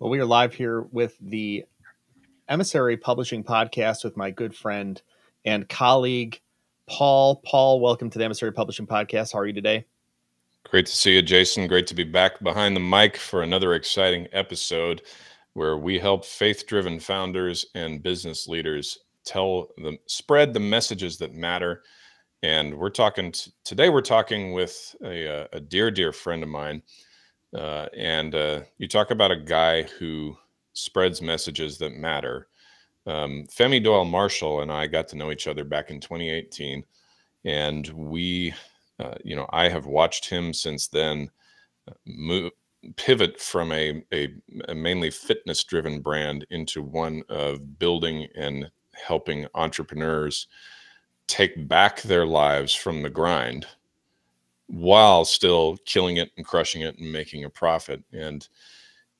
Well, we are live here with the Emissary Publishing Podcast with my good friend and colleague, Paul. Paul, welcome to the Emissary Publishing Podcast. How are you today? Great to see you, Jason. Great to be back behind the mic for another exciting episode where we help faith driven founders and business leaders tell them, spread the messages that matter. And we're talking today, we're talking with a, uh, a dear, dear friend of mine. Uh, and uh, you talk about a guy who spreads messages that matter. Um, Femi Doyle Marshall and I got to know each other back in 2018, and we, uh, you know, I have watched him since then uh, move, pivot from a, a, a mainly fitness driven brand into one of building and helping entrepreneurs take back their lives from the grind while still killing it and crushing it and making a profit. And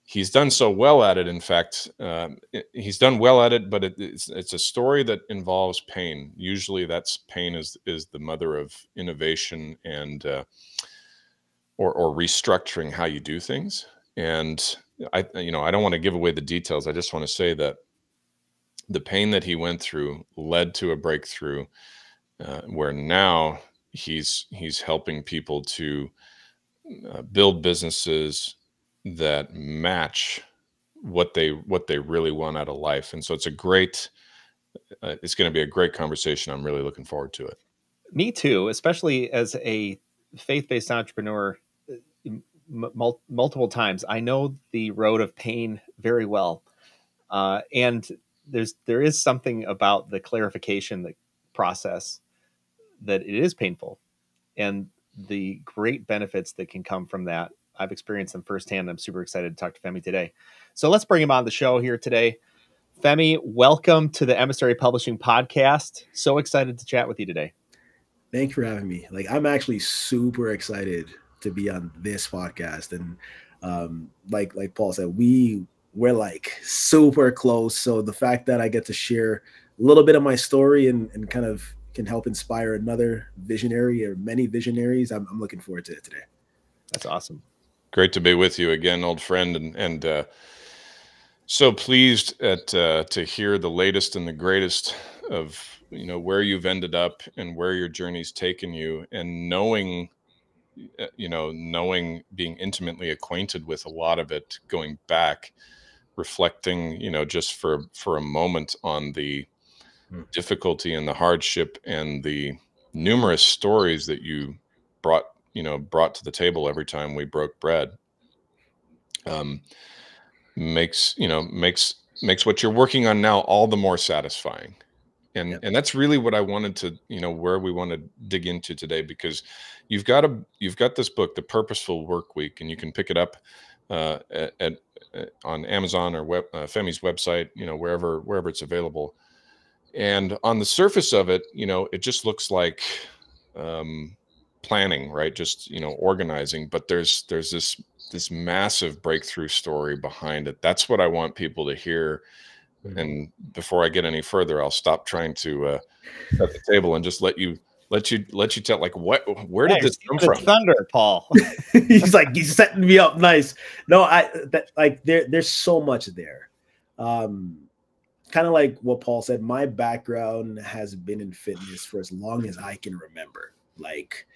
he's done so well at it. In fact, um, he's done well at it, but it, it's, it's a story that involves pain. Usually, that's pain is is the mother of innovation and uh, or or restructuring how you do things. And I, you know, I don't want to give away the details. I just want to say that the pain that he went through led to a breakthrough, uh, where now he's he's helping people to uh, build businesses that match what they what they really want out of life. And so it's a great uh, it's going to be a great conversation. I'm really looking forward to it. Me too especially as a faith-based entrepreneur uh, multiple times. I know the road of pain very well uh, and there's there is something about the clarification the process that it is painful and the great benefits that can come from that. I've experienced them firsthand. I'm super excited to talk to Femi today. So let's bring him on the show here today. Femi, welcome to the Emissary Publishing Podcast. So excited to chat with you today. Thank you for having me. Like, I'm actually super excited to be on this podcast. And um, like like Paul said, we we're like super close. So the fact that I get to share a little bit of my story and, and kind of can help inspire another visionary or many visionaries. I'm, I'm looking forward to it today. That's awesome. Great to be with you again, old friend, and and uh, so pleased at uh, to hear the latest and the greatest of you know where you've ended up and where your journey's taken you, and knowing uh, you know knowing being intimately acquainted with a lot of it going back reflecting you know just for for a moment on the. Difficulty and the hardship and the numerous stories that you brought you know brought to the table every time we broke bread um, makes you know makes makes what you're working on now all the more satisfying. And and that's really what i wanted to you know where we want to dig into today because you've got a you've got this book the purposeful work week and you can pick it up uh, at, at, uh, on amazon or web, uh, femi's website you know wherever wherever it's available and on the surface of it you know it just looks like um, planning right? Just you know organizing. But there's there's this this massive breakthrough story behind it. That's what i want people to hear. Mm-hmm. and before i get any further i'll stop trying to uh at the table and just let you let you let you tell like what where did this come from? thunder paul. He's like he's setting me up nice. No i that like there there's so much there. Um kind of like what Paul said, my background has been in fitness for as long as I can remember. Like,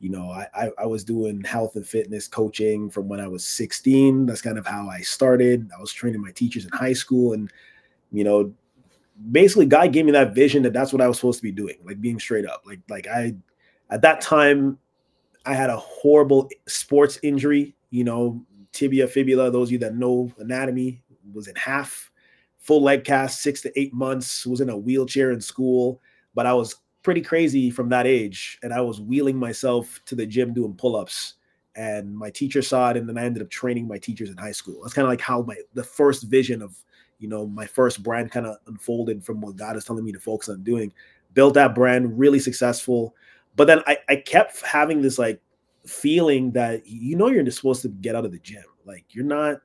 you know, I, I, I, was doing health and fitness coaching from when I was 16. That's kind of how I started. I was training my teachers in high school. And, you know, basically God gave me that vision that that's what I was supposed to be doing, like being straight up. Like, like I, at that time, I had a horrible sports injury, you know, tibia, fibula, those of you that know anatomy was in half full leg cast, six to eight months, was in a wheelchair in school, but I was pretty crazy from that age. And I was wheeling myself to the gym doing pull ups. And my teacher saw it, and then I ended up training my teachers in high school. That's kind of like how my the first vision of you know my first brand kind of unfolded from what God is telling me to focus on doing. Built that brand, really successful. But then I, I kept having this like feeling that you know you're supposed to get out of the gym. Like you're not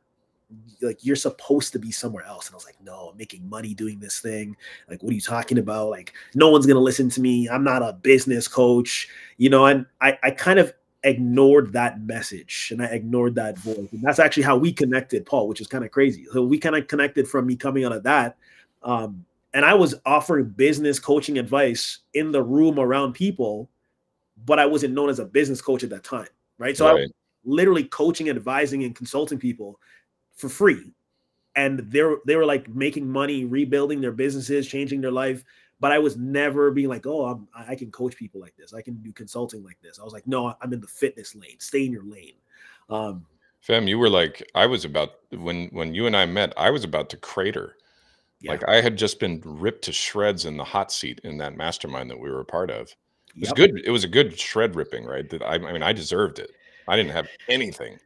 like you're supposed to be somewhere else and i was like no i'm making money doing this thing like what are you talking about like no one's gonna listen to me i'm not a business coach you know and i i kind of ignored that message and I ignored that voice. And that's actually how we connected, Paul, which is kind of crazy. So we kind of connected from me coming out of that. Um, and I was offering business coaching advice in the room around people, but I wasn't known as a business coach at that time. Right. So right. I was literally coaching, advising, and consulting people for free. And they were they were like making money, rebuilding their businesses, changing their life but I was never being like, oh, I'm, I can coach people like this. I can do consulting like this. I was like, no, I'm in the fitness lane. Stay in your lane. Um, Fem, you were like, I was about when when you and I met, I was about to crater. Yeah. Like I had just been ripped to shreds in the hot seat in that mastermind that we were a part of. It was yep. good. It was a good shred ripping, right? That I, I mean, I deserved it. I didn't have anything.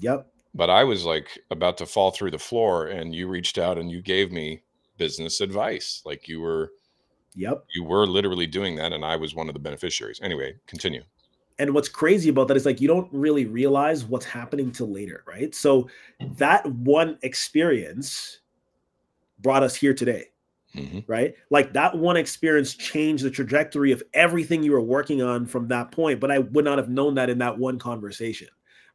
Yep. But I was like about to fall through the floor, and you reached out and you gave me business advice. Like you were Yep. You were literally doing that, and I was one of the beneficiaries. Anyway, continue. And what's crazy about that is like you don't really realize what's happening till later, right? So that one experience brought us here today. Mm-hmm. Right? Like that one experience changed the trajectory of everything you were working on from that point. But I would not have known that in that one conversation.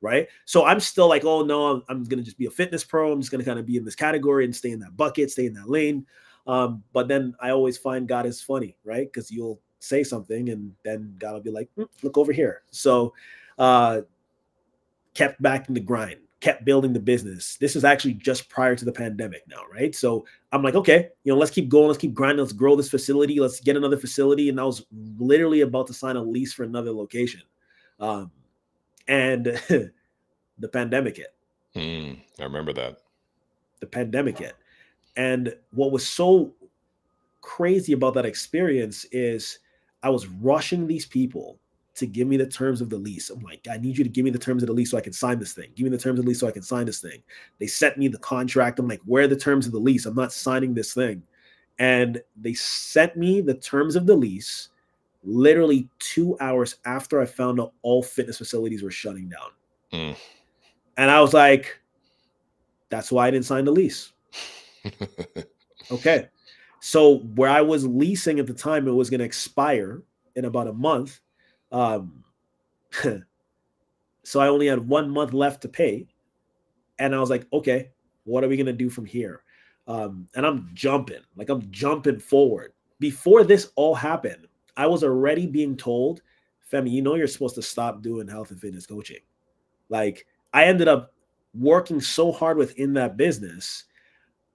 Right. So I'm still like, oh no, I'm, I'm going to just be a fitness pro. I'm just going to kind of be in this category and stay in that bucket, stay in that lane. Um, but then I always find God is funny, right? Because you'll say something and then God will be like, mm, look over here. So uh kept back in the grind, kept building the business. This is actually just prior to the pandemic now, right? So I'm like, okay, you know, let's keep going, let's keep grinding, let's grow this facility, let's get another facility. And I was literally about to sign a lease for another location. Um, and the pandemic hit. Mm, I remember that. The pandemic hit. And what was so crazy about that experience is I was rushing these people to give me the terms of the lease. I'm like, I need you to give me the terms of the lease so I can sign this thing. Give me the terms of the lease so I can sign this thing. They sent me the contract. I'm like, where are the terms of the lease? I'm not signing this thing. And they sent me the terms of the lease literally two hours after I found out all fitness facilities were shutting down. Mm. And I was like, that's why I didn't sign the lease okay. So where I was leasing at the time, it was going to expire in about a month. Um, so I only had one month left to pay. And I was like, okay, what are we going to do from here? Um, and I'm jumping, like I'm jumping forward. Before this all happened, I was already being told, Femi, you know, you're supposed to stop doing health and fitness coaching. Like I ended up working so hard within that business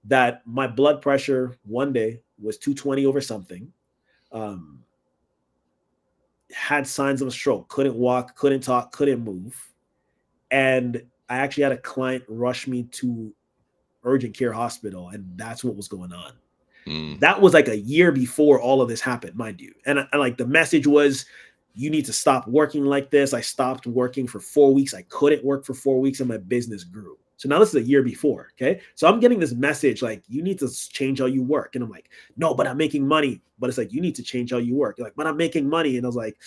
that my blood pressure one day was 220 over something. Um, had signs of a stroke, couldn't walk, couldn't talk, couldn't move. And I actually had a client rush me to urgent care hospital, and that's what was going on. Mm. That was like a year before all of this happened, mind you. And, and like the message was, you need to stop working like this. I stopped working for four weeks. I couldn't work for four weeks, and my business grew. So now this is a year before. Okay. So I'm getting this message like, you need to change how you work. And I'm like, no, but I'm making money. But it's like, you need to change how you work. You're like, but I'm making money. And I was like,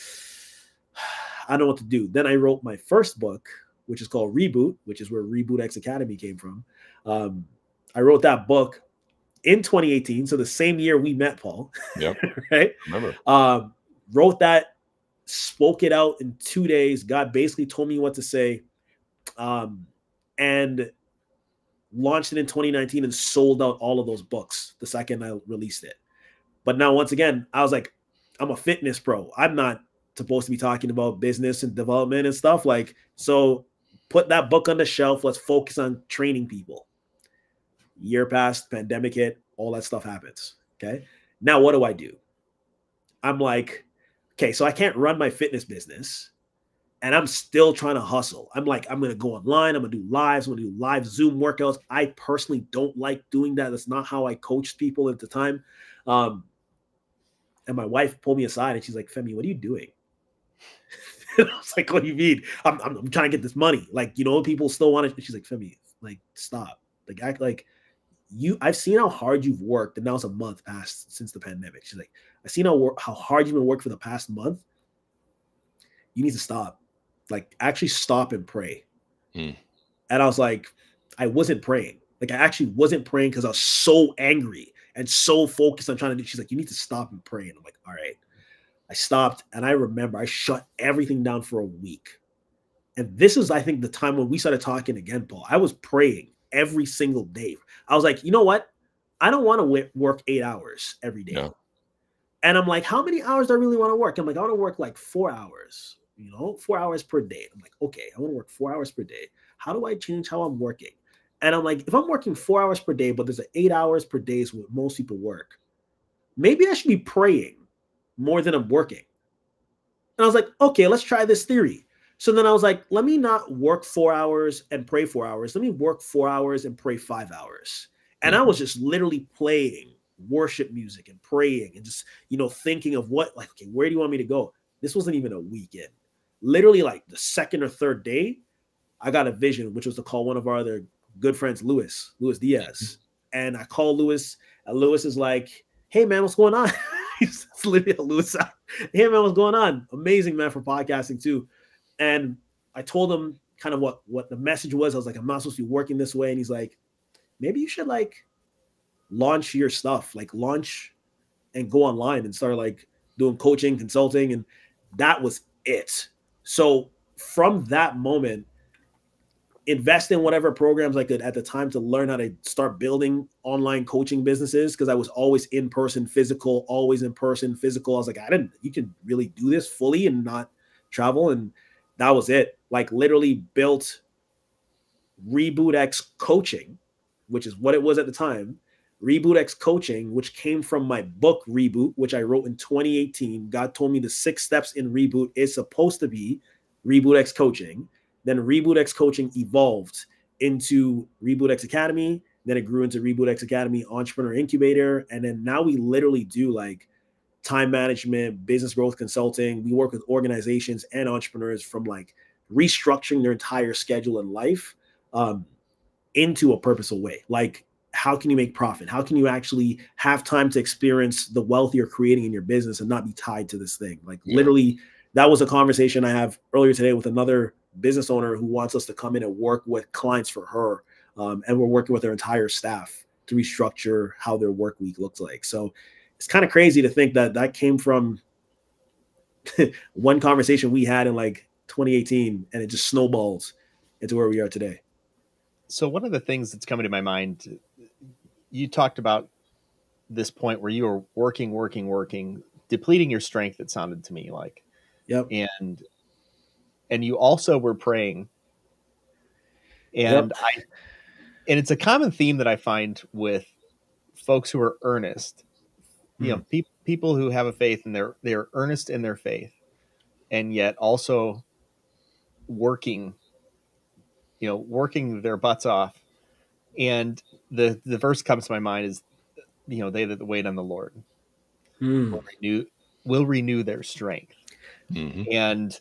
I don't know what to do. Then I wrote my first book, which is called Reboot, which is where Reboot X Academy came from. Um, I wrote that book in 2018. So the same year we met, Paul. Yep. right. Remember. Um, wrote that, spoke it out in two days. God basically told me what to say. Um, and launched it in 2019 and sold out all of those books the second I released it. But now, once again, I was like, I'm a fitness pro. I'm not supposed to be talking about business and development and stuff. Like, so put that book on the shelf. Let's focus on training people. Year passed, pandemic hit, all that stuff happens. Okay. Now, what do I do? I'm like, okay, so I can't run my fitness business and I'm still trying to hustle. I'm like, I'm gonna go online, I'm gonna do lives, I'm gonna do live Zoom workouts. I personally don't like doing that. That's not how I coached people at the time. Um, and my wife pulled me aside and she's like, Femi, what are you doing? I was like, what do you mean? I'm, I'm, I'm, trying to get this money. Like, you know, people still want it. She's like, Femi, like, stop. Like, act like you, I've seen how hard you've worked. And now it's a month past since the pandemic. She's like, I've seen how, how hard you've been working for the past month. You need to stop like actually stop and pray. Mm. And I was like, I wasn't praying. Like I actually wasn't praying because I was so angry and so focused on trying to do. She's like, you need to stop and pray. And I'm like, all right. I stopped and I remember I shut everything down for a week. And this is, I think, the time when we started talking again, Paul. I was praying every single day. I was like, you know what? I don't want to work eight hours every day. No. And I'm like, how many hours do I really want to work? I'm like, I want to work like four hours, you know, four hours per day. I'm like, okay, I want to work four hours per day. How do I change how I'm working? And I'm like, if I'm working four hours per day, but there's an eight hours per day is what most people work, maybe I should be praying more than I'm working. And I was like, okay, let's try this theory. So then I was like, let me not work four hours and pray four hours. Let me work four hours and pray five hours. And I was mm-hmm. just literally playing worship music and praying and just, you know, thinking of what, like, okay, where do you want me to go? This wasn't even a weekend. Literally, like the second or third day, I got a vision, which was to call one of our other good friends, Lewis, Lewis Diaz. Mm-hmm. And I called Lewis, and Lewis is like, hey, man, what's going on? He's literally Lewis. hey, man, what's going on? Amazing, man, for podcasting too. And I told him kind of what what the message was. I was like, I'm not supposed to be working this way. And he's like, maybe you should like launch your stuff, like launch and go online and start like doing coaching, consulting. And that was it. So from that moment, invest in whatever programs I could at the time to learn how to start building online coaching businesses because I was always in person, physical, always in person, physical. I was like, I didn't, you can really do this fully and not travel. And that was it. Like literally built Reboot X coaching, which is what it was at the time. Reboot X coaching, which came from my book Reboot, which I wrote in 2018. God told me the six steps in Reboot is supposed to be Reboot X coaching. Then Reboot X coaching evolved into Reboot X Academy. Then it grew into Reboot X Academy Entrepreneur Incubator. And then now we literally do like time management, business growth consulting. We work with organizations and entrepreneurs from like restructuring their entire schedule and life um, into a purposeful way. Like, how can you make profit? How can you actually have time to experience the wealth you're creating in your business and not be tied to this thing? Like, yeah. literally, that was a conversation I have earlier today with another business owner who wants us to come in and work with clients for her. Um, and we're working with their entire staff to restructure how their work week looks like. So it's kind of crazy to think that that came from one conversation we had in like 2018 and it just snowballs into where we are today. So one of the things that's coming to my mind, you talked about this point where you were working, working, working, depleting your strength. It sounded to me like, yep. And and you also were praying. And yep. I and it's a common theme that I find with folks who are earnest. Mm-hmm. You know, hmm. pe- people who have a faith and they're they're earnest in their faith and yet also working you know, working their butts off. And the the verse comes to my mind is you know, they that wait on the Lord mm. will renew will renew their strength. Mm-hmm. And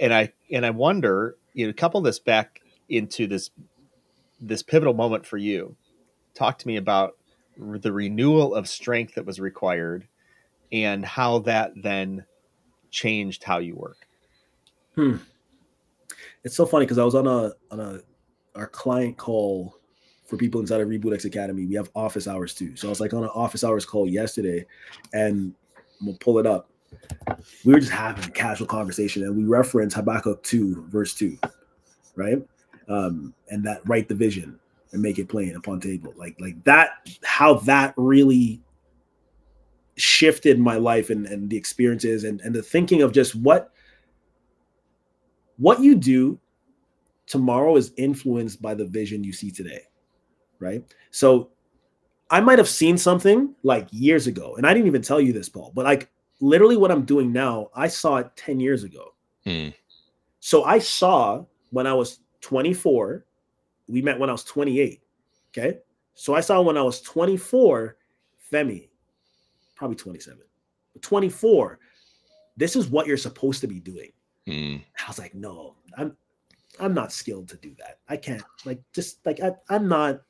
and I and I wonder, you know, couple this back into this this pivotal moment for you. Talk to me about the renewal of strength that was required and how that then changed how you work. Hmm. It's so funny because I was on a on a our client call for people inside of RebootX Academy. We have office hours too. So I was like on an office hours call yesterday, and we'll pull it up we were just having a casual conversation and we reference Habakkuk 2, verse 2, right? Um, and that right the vision and make it plain upon table. Like, like that, how that really shifted my life and, and the experiences and, and the thinking of just what what you do tomorrow is influenced by the vision you see today. Right. So I might have seen something like years ago, and I didn't even tell you this, Paul, but like literally what I'm doing now, I saw it 10 years ago. Hmm. So I saw when I was 24, we met when I was 28. Okay. So I saw when I was 24, Femi, probably 27, 24, this is what you're supposed to be doing. Hmm. I was like, no, I'm I'm not skilled to do that. I can't like just like I, I'm not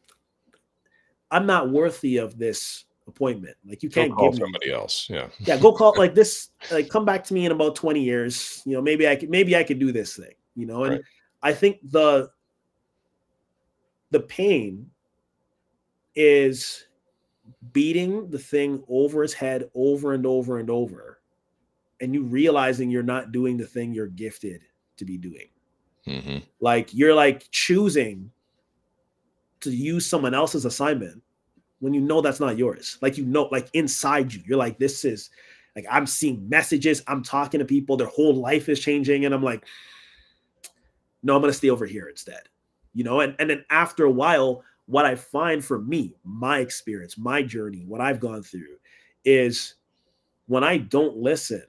I'm not worthy of this appointment. Like you can't go call somebody me, else. Yeah. Yeah. Go call like this, like come back to me in about 20 years. You know, maybe I could maybe I could do this thing, you know, and right. I think the the pain is beating the thing over his head over and over and over and you realizing you're not doing the thing you're gifted to be doing hmm Like you're like choosing to use someone else's assignment when you know that's not yours. Like you know, like inside you, you're like, this is like I'm seeing messages, I'm talking to people, their whole life is changing, and I'm like, no, I'm gonna stay over here instead. You know, and, and then after a while, what I find for me, my experience, my journey, what I've gone through is when I don't listen,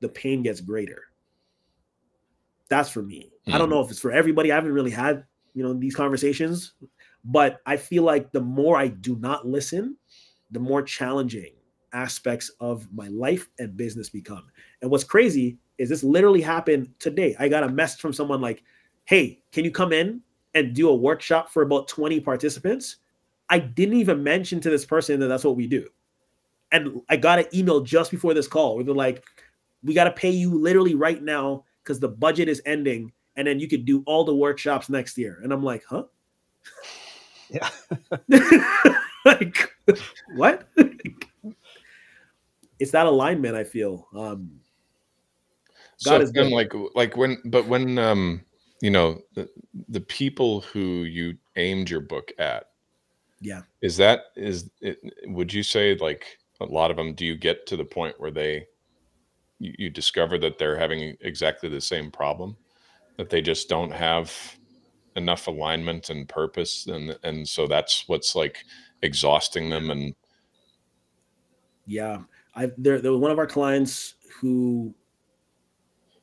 the pain gets greater. That's for me. I don't Mhm. know if it's for everybody. I haven't really had, you know, these conversations, but I feel like the more I do not listen, the more challenging aspects of my life and business become. And what's crazy is this literally happened today. I got a message from someone like, "Hey, can you come in and do a workshop for about 20 participants?" I didn't even mention to this person that that's what we do. And I got an email just before this call where they're like, "We got to pay you literally right now because the budget is ending, and then you could do all the workshops next year." And I'm like, "Huh?" Yeah. like what? it's that alignment. I feel. Um, So God is good. like, like when, but when, um, you know, the, the people who you aimed your book at, yeah, is that is it, would you say like a lot of them? Do you get to the point where they, you, you discover that they're having exactly the same problem, that they just don't have enough alignment and purpose, and and so that's what's like exhausting them, and yeah. I there there was one of our clients who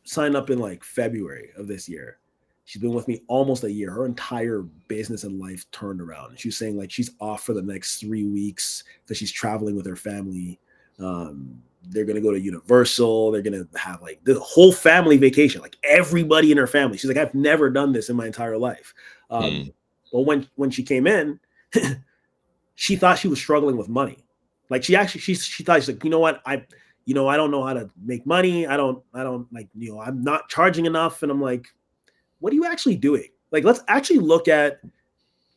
signed up in like February of this year. She's been with me almost a year. Her entire business and life turned around. She's saying like she's off for the next three weeks because she's traveling with her family. Um, they're gonna go to Universal. They're gonna have like the whole family vacation, like everybody in her family. She's like, I've never done this in my entire life. Um, Mm. But when when she came in, she thought she was struggling with money. Like she actually she she thought she's like, you know what, I you know I don't know how to make money. I don't I don't like you know I'm not charging enough. And I'm like, what are you actually doing? Like let's actually look at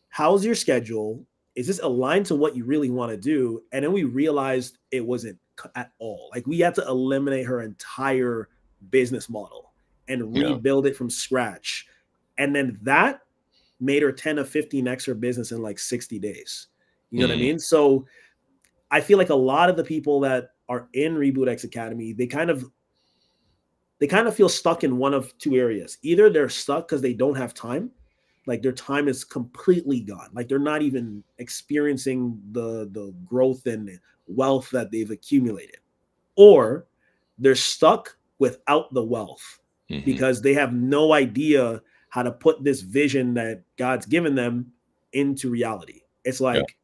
how's your schedule. Is this aligned to what you really want to do? And then we realized it wasn't at all. Like we had to eliminate her entire business model and Yeah. rebuild it from scratch. And then that made her 10 to 15 extra business in like 60 days. You know what I Mhm. mean? So I feel like a lot of the people that are in Reboot X Academy, they kind of they kind of feel stuck in one of two areas. Either they're stuck because they don't have time, like their time is completely gone. Like they're not even experiencing the the growth and wealth that they've accumulated. Or they're stuck without the wealth Mhm. because they have no idea how to put this vision that God's given them into reality. It's like,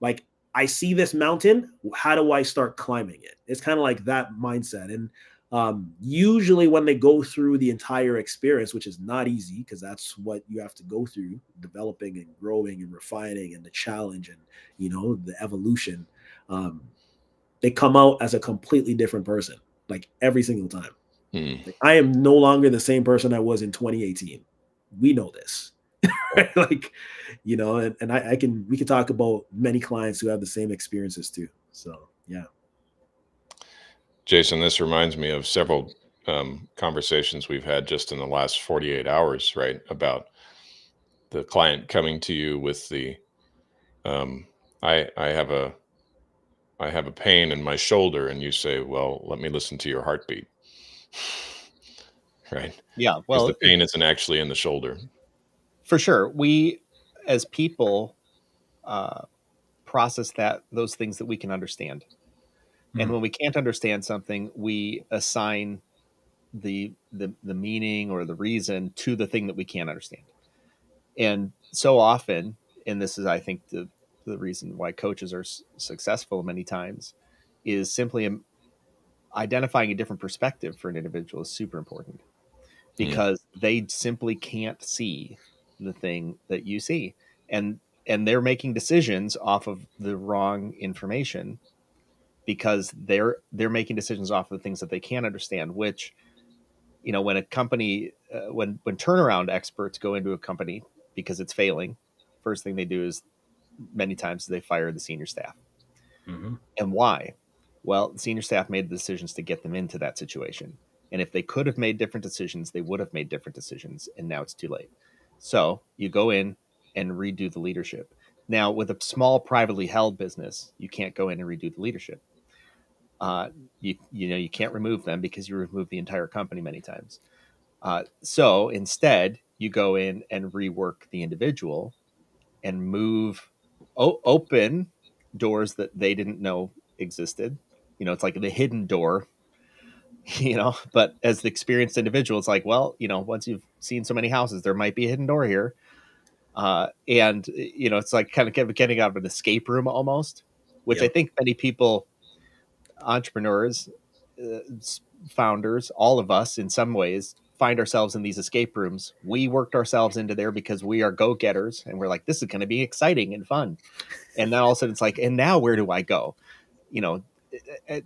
like I see this mountain. How do I start climbing it? It's kind of like that mindset. And um, usually, when they go through the entire experience, which is not easy because that's what you have to go through, developing and growing and refining and the challenge and you know the evolution, um, they come out as a completely different person, like every single time. Mm. Like, I am no longer the same person I was in 2018. We know this. Like, you know, and, and I, I can we can talk about many clients who have the same experiences too. So yeah. Jason, this reminds me of several um, conversations we've had just in the last 48 hours, right? About the client coming to you with the, um, I, I have a, I have a pain in my shoulder, and you say, "Well, let me listen to your heartbeat." right? Yeah. Well, the pain isn't actually in the shoulder. for sure we as people uh, process that those things that we can understand and Mhm. when we can't understand something we assign the, the the meaning or the reason to the thing that we can't understand. And so often and this is i think the the reason why coaches are s- successful many times is simply um, identifying a different perspective for an individual is super important. Because they simply can't see the thing that you see. And and they're making decisions off of the wrong information because they're they're making decisions off of the things that they can't understand which you know when a company uh, when when turnaround experts go into a company because it's failing first thing they do is many times they fire the senior staff and why well the senior staff made the decisions to get them into that situation And if they could have made different decisions, they would have made different decisions. And now it's too late. So you go in and redo the leadership. Now, with a small privately held business, you can't go in and redo the leadership. Uh, you you know you can't remove them because you remove the entire company many times. Uh, so instead, you go in and rework the individual and move o- open doors that they didn't know existed. You know, it's like the hidden door. You know, but as the experienced individual, it's like, well, you know, once you've seen so many houses, there might be a hidden door here. Uh, and you know, it's like kind of getting out of an escape room almost, which yep. I think many people, entrepreneurs, uh, founders, all of us, in some ways, find ourselves in these escape rooms. We worked ourselves into there because we are go getters and we're like, this is going to be exciting and fun. And then all of a sudden it's like, and now where do I go? You know, eh, eh,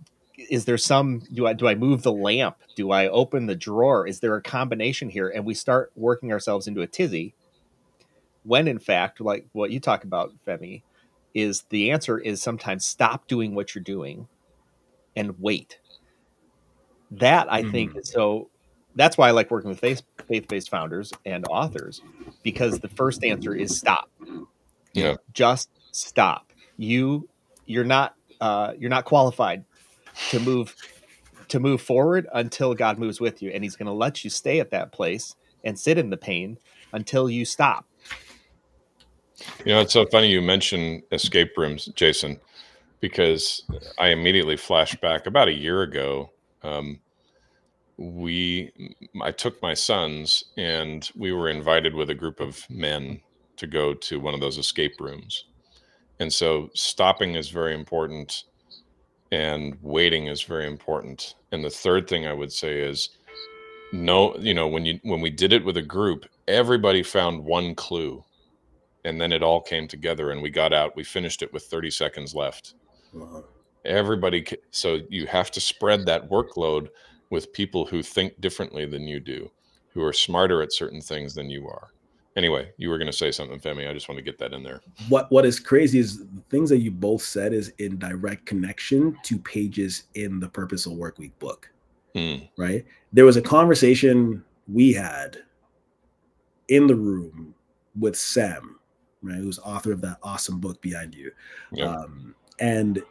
is there some, do I, do I move the lamp? Do I open the drawer? Is there a combination here? And we start working ourselves into a tizzy when in fact, like what you talk about, Femi, is the answer is sometimes stop doing what you're doing and wait. That I mm. think is so that's why I like working with faith based founders and authors because the first answer is stop. Yeah. Just stop. You you're not uh, you're not qualified to move to move forward until God moves with you, and He's going to let you stay at that place and sit in the pain until you stop. You know, it's so funny you mention escape rooms, Jason, because I immediately flash back about a year ago. Um, we I took my sons and we were invited with a group of men to go to one of those escape rooms. And so stopping is very important and waiting is very important. And the third thing I would say is no, you know, when you when we did it with a group, everybody found one clue. And then it all came together and we got out. We finished it with 30 seconds left. Everybody so you have to spread that workload with people who think differently than you do, who are smarter at certain things than you are. Anyway, you were going to say something, Femi. I just want to get that in there. What What is crazy is the things that you both said is in direct connection to pages in the Purposeful Work Week book. Hmm. Right? There was a conversation we had in the room with Sam, right, who's author of that awesome book behind you. Yep. Um, and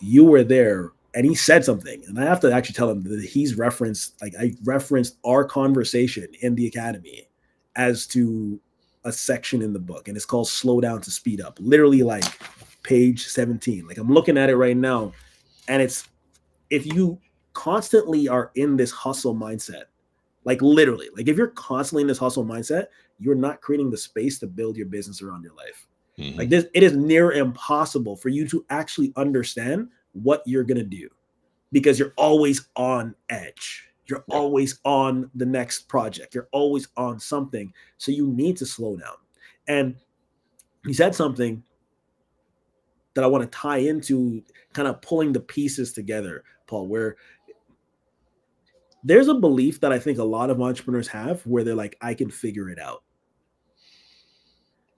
you were there and he said something and i have to actually tell him that he's referenced like i referenced our conversation in the academy as to a section in the book and it's called slow down to speed up literally like page 17 like i'm looking at it right now and it's if you constantly are in this hustle mindset like literally like if you're constantly in this hustle mindset you're not creating the space to build your business around your life mm-hmm. like this it is near impossible for you to actually understand what you're going to do because you're always on edge. You're always on the next project. You're always on something. So you need to slow down. And he said something that I want to tie into kind of pulling the pieces together, Paul, where there's a belief that I think a lot of entrepreneurs have where they're like, I can figure it out.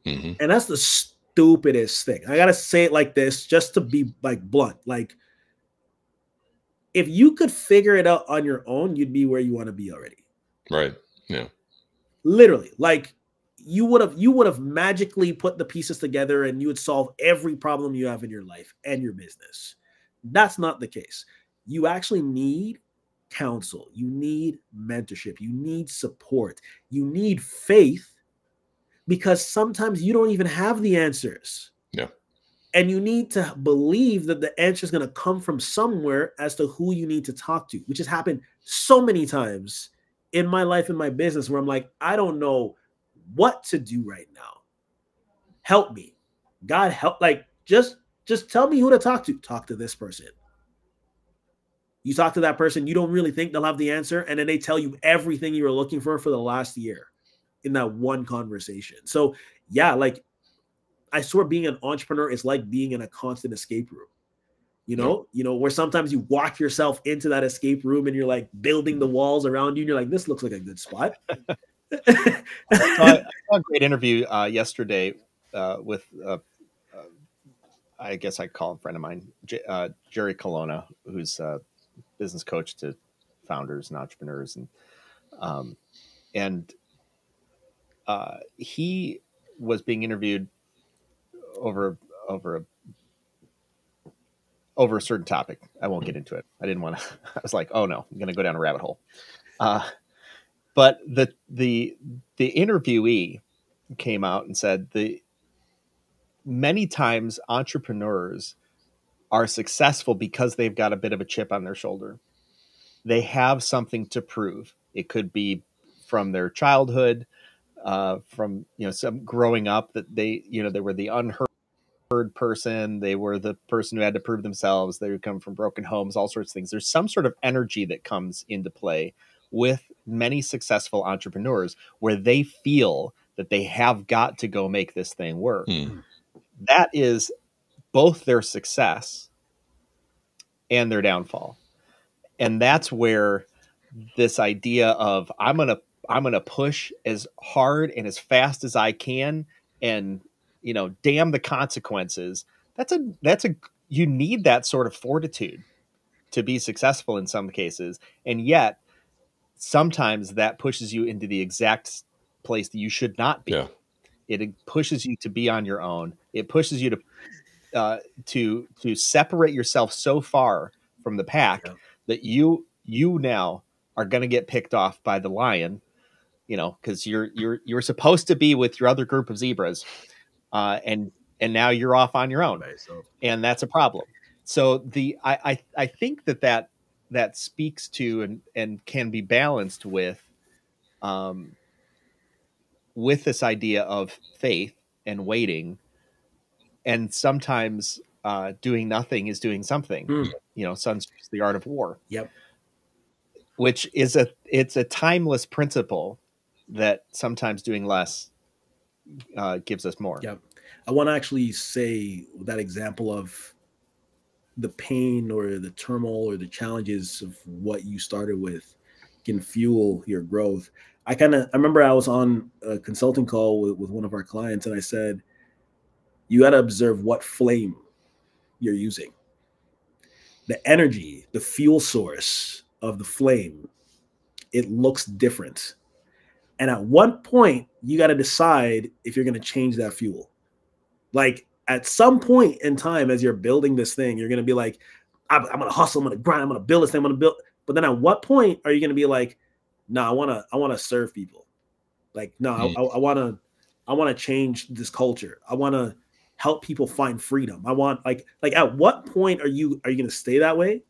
Mm-hmm. And that's the stupidest thing. I gotta say it like this just to be like blunt. Like, if you could figure it out on your own, you'd be where you want to be already. Right. Yeah. Literally, like you would have you would have magically put the pieces together and you would solve every problem you have in your life and your business. That's not the case. You actually need counsel, you need mentorship, you need support, you need faith because sometimes you don't even have the answers. Yeah. And you need to believe that the answer is going to come from somewhere as to who you need to talk to, which has happened so many times in my life in my business where I'm like, I don't know what to do right now. Help me. God help like just just tell me who to talk to. Talk to this person. You talk to that person, you don't really think they'll have the answer and then they tell you everything you were looking for for the last year in that one conversation. So, yeah, like I swear being an entrepreneur is like being in a constant escape room. You know, yeah. you know, where sometimes you walk yourself into that escape room and you're like building the walls around you and you're like, this looks like a good spot. I, saw, a great interview uh, yesterday uh, with, uh, uh, I guess I call him a friend of mine, J- uh, Jerry Colonna, who's a business coach to founders and entrepreneurs, and um, and uh, he was being interviewed over over a over a certain topic. I won't get into it. I didn't want to. I was like, oh no, I'm going to go down a rabbit hole. Uh, but the the the interviewee came out and said the many times entrepreneurs are successful because they've got a bit of a chip on their shoulder. They have something to prove. It could be from their childhood, uh, from you know some growing up that they you know they were the unheard person. They were the person who had to prove themselves. They would come from broken homes all sorts of things. There's some sort of energy that comes into play with many successful entrepreneurs where they feel that they have got to go make this thing work. Hmm. that is both their success and their downfall. And that's where this idea of i'm going to i'm going to push as hard and as fast as i can and you know damn the consequences that's a that's a you need that sort of fortitude to be successful in some cases and yet sometimes that pushes you into the exact place that you should not be Yeah. it pushes you to be on your own it pushes you to uh, to to separate yourself so far from the pack Yeah. that you you now are going to get picked off by the lion you know because you're you're you're supposed to be with your other group of zebras uh, and and now you're off on your own Right, and that's a problem. So the I I, I think that that that speaks to and and can be balanced with um with this idea of faith and waiting and sometimes uh doing nothing is doing something Mm. you know sun Tzu's the art of war Yep. which is a it's a timeless principle that sometimes doing less uh, gives us more Yep. I want to actually say that example of the pain or the turmoil or the challenges of what you started with can fuel your growth. I kind of I remember I was on a consulting call with, with one of our clients and I said, you got to observe what flame you're using. The energy, the fuel source of the flame, it looks different. And at one point, you got to decide if you're going to change that fuel. Like at some point in time, as you're building this thing, you're going to be like, I'm, I'm going to hustle, I'm going to grind, I'm going to build this thing, I'm going to build. But then at what point are you going to be like, no, I want to, I want to serve people. Like, no, mm. I- I, I want to, I want to change this culture. I want to help people find freedom. I want like, like at what point are you, are you going to stay that way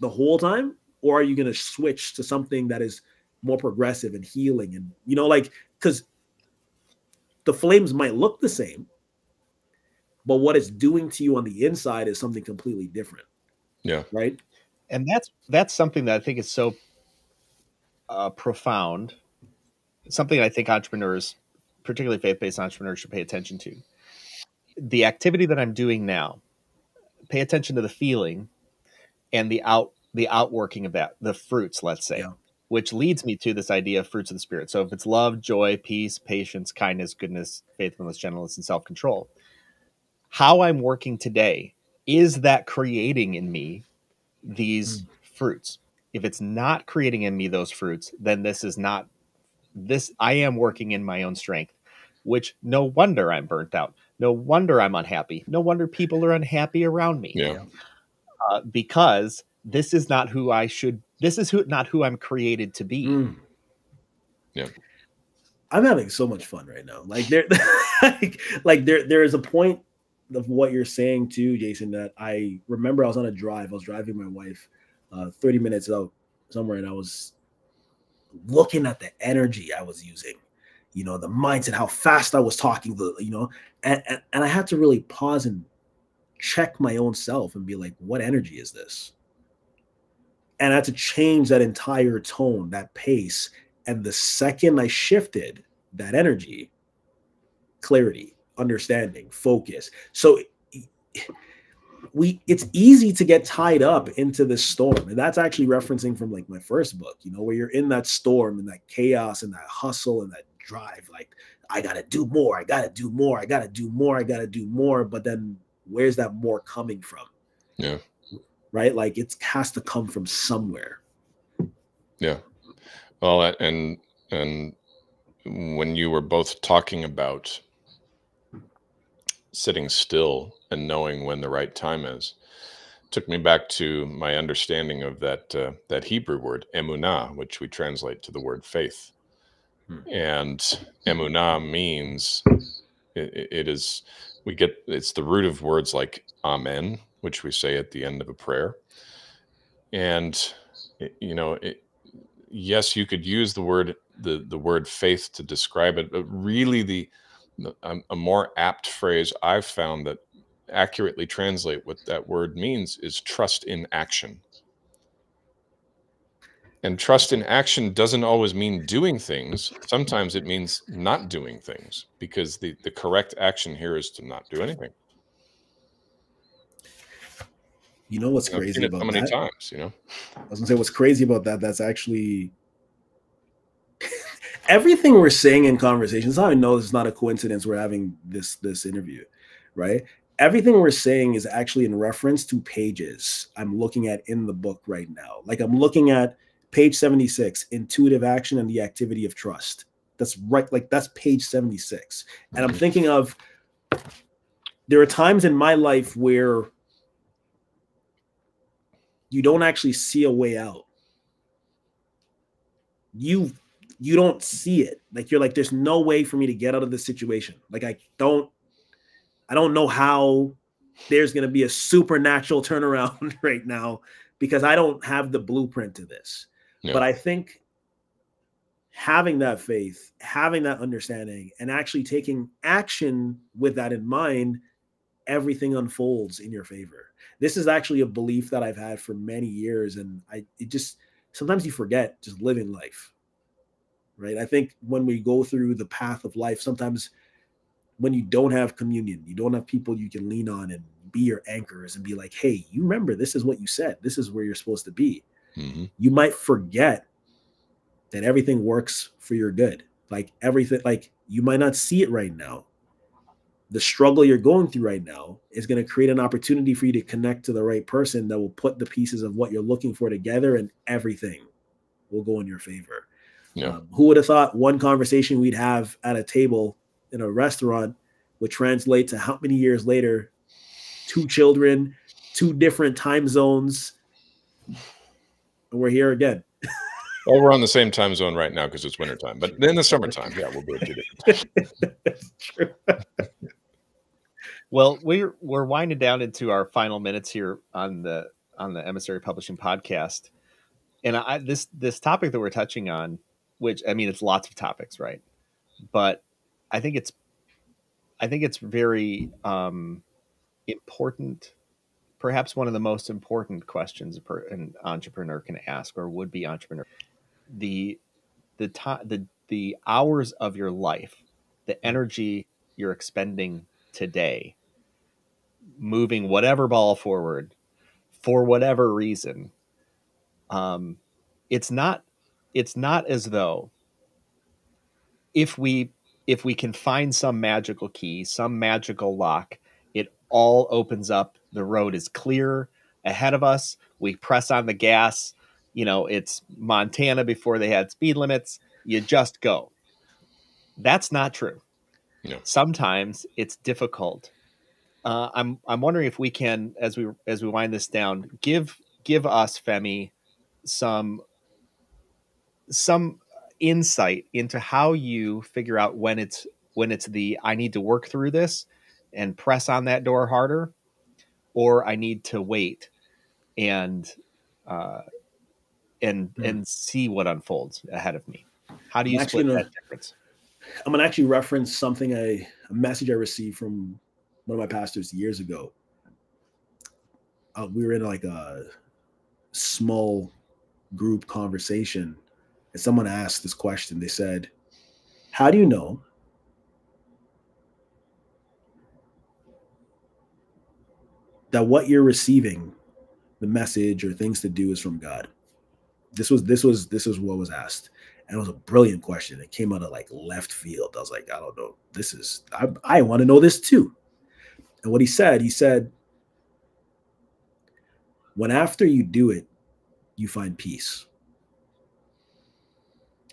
the whole time? Or are you going to switch to something that is more progressive and healing? And, you know, like, because the flames might look the same, but what it's doing to you on the inside is something completely different. Yeah. Right. and that's that's something that I think is so uh, profound. Something I think entrepreneurs, particularly faith-based entrepreneurs, should pay attention to. The activity that I'm doing now, pay attention to the feeling and the out the outworking of that, the fruits, let's say, Yeah. Which leads me to this idea of fruits of the spirit. So if it's love, joy, peace, patience, kindness, goodness, faithfulness, gentleness, and self-control, how I'm working today is that creating in me these fruits. If it's not creating in me those fruits, then this is not this I am working in my own strength, which no wonder I'm burnt out. No wonder I'm unhappy. No wonder people are unhappy around me. Yeah. Uh, because this is not who I should this is who not who I'm created to be. Mm. Yeah. I'm having so much fun right now. Like there, like, like there, there is a point of what you're saying too, Jason. That I remember I was on a drive. I was driving my wife, uh, 30 minutes out somewhere, and I was looking at the energy I was using. You know, the mindset, how fast I was talking. The you know, and, and and I had to really pause and check my own self and be like, what energy is this? And I had to change that entire tone, that pace. And the second I shifted that energy, clarity, understanding, focus. So we it's easy to get tied up into this storm. And that's actually referencing from like my first book, you know, where you're in that storm and that chaos and that hustle and that drive. Like, I gotta do more, I gotta do more, I gotta do more, I gotta do more. But then where's that more coming from? Yeah. Right? Like it has to come from somewhere. Yeah. Well, and and when you were both talking about sitting still and knowing when the right time is, took me back to my understanding of that uh, that Hebrew word emunah, which we translate to the word faith. Hmm. And emunah means it, it is we get it's the root of words like amen, which we say at the end of a prayer. And you know, it, yes, you could use the word the the word faith to describe it, but really the, the um, a more apt phrase I've found that accurately translate what that word means is trust in action. And trust in action doesn't always mean doing things. Sometimes it means not doing things because the, the correct action here is to not do anything. You know what's crazy about how many that? times, you know? I was gonna say what's crazy about that. That's actually everything we're saying in conversations. I know it's not a coincidence we're having this this interview, right? Everything we're saying is actually in reference to pages I'm looking at in the book right now. Like I'm looking at page 76, intuitive action and the activity of trust. That's right, like that's page 76. And I'm mm-hmm. thinking of there are times in my life where you don't actually see a way out. You you don't see it. Like you're like, there's no way for me to get out of this situation. Like I don't, I don't know how there's gonna be a supernatural turnaround right now because I don't have the blueprint to this. But I think having that faith, having that understanding, and actually taking action with that in mind, everything unfolds in your favor. This is actually a belief that I've had for many years, and I it just sometimes you forget just living life right? I think when we go through the path of life, sometimes when you don't have communion, you don't have people you can lean on and be your anchors and be like, hey, you remember this is what you said, this is where you're supposed to be. Mm-hmm. You might forget that everything works for your good. Like everything, like you might not see it right now. The struggle you're going through right now is going to create an opportunity for you to connect to the right person that will put the pieces of what you're looking for together and everything will go in your favor. Yeah. Um, who would have thought one conversation we'd have at a table in a restaurant would translate to how many years later, two children, two different time zones, and we're here again. well, we're on the same time zone right now because it's wintertime, but in the summertime, yeah, we'll be two well, we're we're winding down into our final minutes here on the on the Emissary Publishing podcast, and I this this topic that we're touching on which I mean, it's lots of topics, right? But I think it's, I think it's very um, important. Perhaps one of the most important questions an entrepreneur can ask, or would be entrepreneur, the the time the the hours of your life, the energy you're expending today, moving whatever ball forward, for whatever reason, um, it's not it's not as though if we if we can find some magical key, some magical lock, it all opens up. The road is clear ahead of us. We press on the gas. You know, it's Montana before they had speed limits. You just go. That's not true. No. Sometimes it's difficult. Uh, I'm I'm wondering if we can, as we as we wind this down, give give us Femi some some insight into how you figure out when it's when it's the I need to work through this and press on that door harder, or I need to wait and uh, and mm. and see what unfolds ahead of me. How do you I'm split that difference? I'm gonna actually reference something I a message I received from one of my pastors years ago. Uh, we were in like a small group conversation and someone asked this question. They said, How do you know that what you're receiving, the message or things to do is from God? This was this was this was what was asked. And it was a brilliant question. It came out of like left field. I was like, I don't know. This is I, I want to know this too. And what he said, he said, when after you do it, you find peace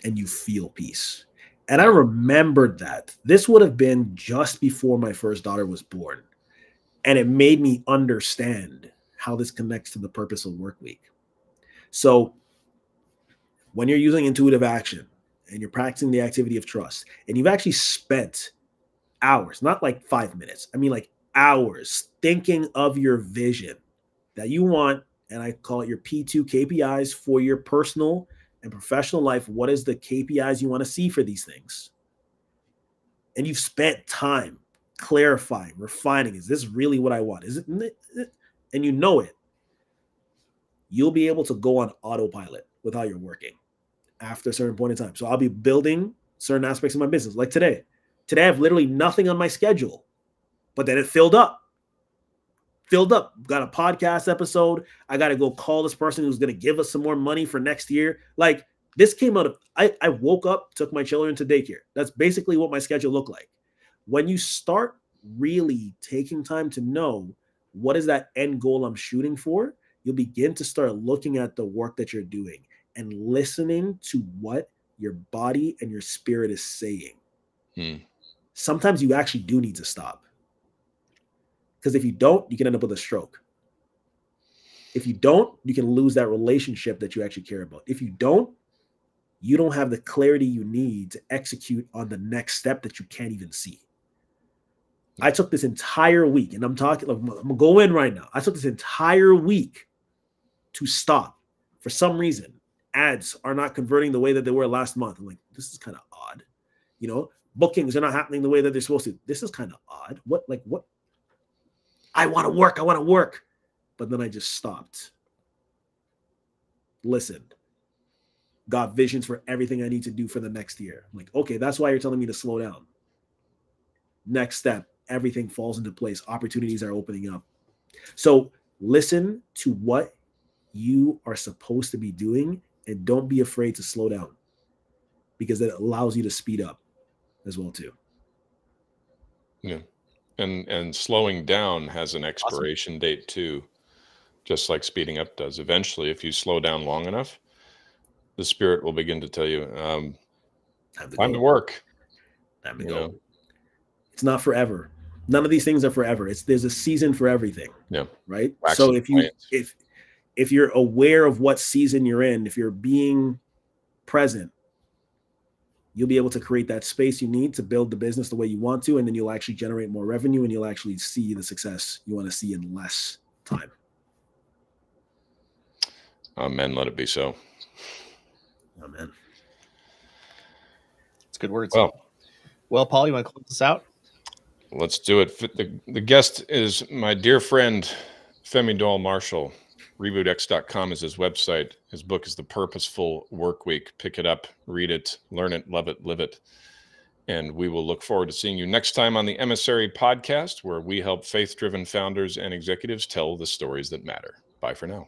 and you feel peace. And I remembered that. This would have been just before my first daughter was born. And it made me understand how this connects to the Purposeful Work Week. So when you're using intuitive action and you're practicing the activity of trust, and you've actually spent hours, not like five minutes, I mean like hours thinking of your vision that you want, and I call it your P2 KPIs for your personal and professional life. What is the KPIs you want to see for these things? And you've spent time clarifying, refining. Is this really what I want? Is it? And you know it. You'll be able to go on autopilot without your working after a certain point in time. So I'll be building certain aspects of my business, like today. Today I have literally nothing on my schedule, but then it filled up. Filled up. Got a podcast episode. I got to go call this person who's going to give us some more money for next year. Like this came out of I, I woke up, took my children to daycare. That's basically what my schedule looked like. When you start really taking time to know what is that end goal I'm shooting for, you'll begin to start looking at the work that you're doing and listening to what your body and your spirit is saying. Hmm. Sometimes you actually do need to stop. Because if you don't, you can end up with a stroke. If you don't, you can lose that relationship that you actually care about. If you don't, you don't have the clarity you need to execute on the next step that you can't even see. I took this entire week, and I'm talking, I'm gonna go in right now. I took this entire week to stop for some reason ads are not converting the way that they were last month. I'm like, this is kind of odd. You know, bookings are not happening the way that they're supposed to. This is kind of odd. What, like, what? I want to work. I want to work. But then I just stopped. Listen, Got visions for everything I need to do for the next year. I'm like, okay, that's why you're telling me to slow down. Next step, everything falls into place. Opportunities are opening up. So listen to what you are supposed to be doing and don't be afraid to slow down because it allows you to speed up as well too yeah and and slowing down has an expiration awesome. date too just like speeding up does. Eventually if you slow down long enough the spirit will begin to tell you um time to, time to work. Time to go. know? it's not forever. None of these things are forever. It's there's a season for everything yeah. right? Wax so if you plants. if if you're aware of what season you're in, if you're being present, you'll be able to create that space you need to build the business the way you want to, and then you'll actually generate more revenue and you'll actually see the success you want to see in less time. Amen. Let it be so. Amen. It's good words. Well, well, Paul, you want to close this out? Let's do it. The, the guest is my dear friend, Femi Doyle Marshall. RebootX.com is his website. His book is The Purposeful Work Week. Pick it up, read it, learn it, love it, live it. And we will look forward to seeing you next time on the Emissary podcast, where we help faith driven founders and executives tell the stories that matter. Bye for now.